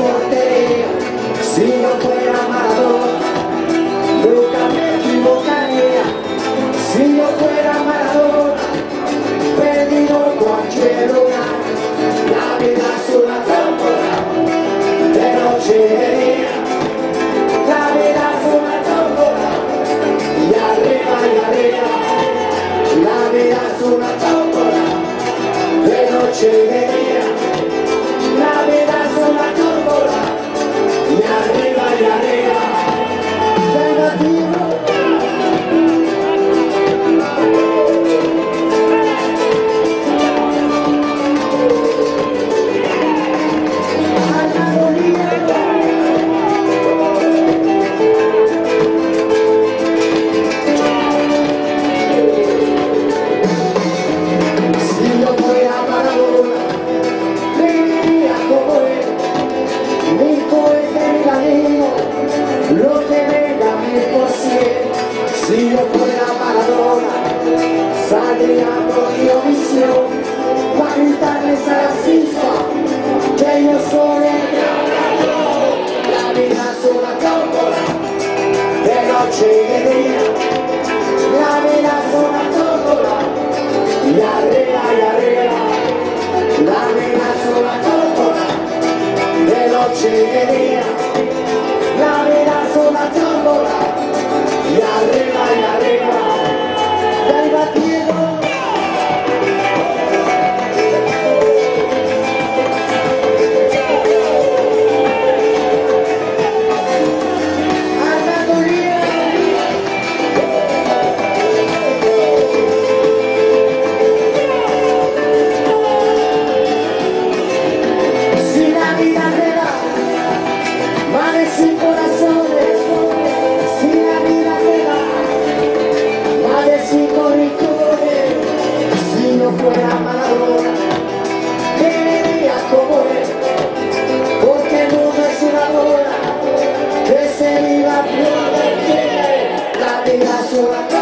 portería. Si no fuera Maradona, nunca me equivocaría. Si yo fuera Maradona, perdido cualquier lugar. La vida es una tómbola de noche y de día. La vida es una tómbola y arriba y arriba. La vida es una tómbola de noche y de día. capitale sarà Silva c'è il sole la vita sulla tombola le noci che via. La vita sulla tombola la rela la rela la vita sulla tombola le noci che via. So I